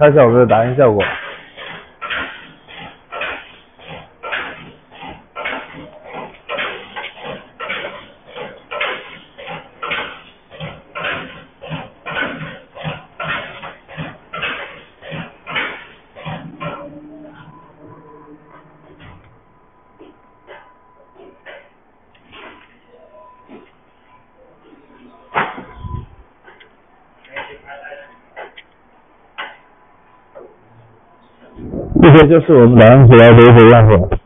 看一下我们的打印效果。这些就是我们打印出来的一些样子。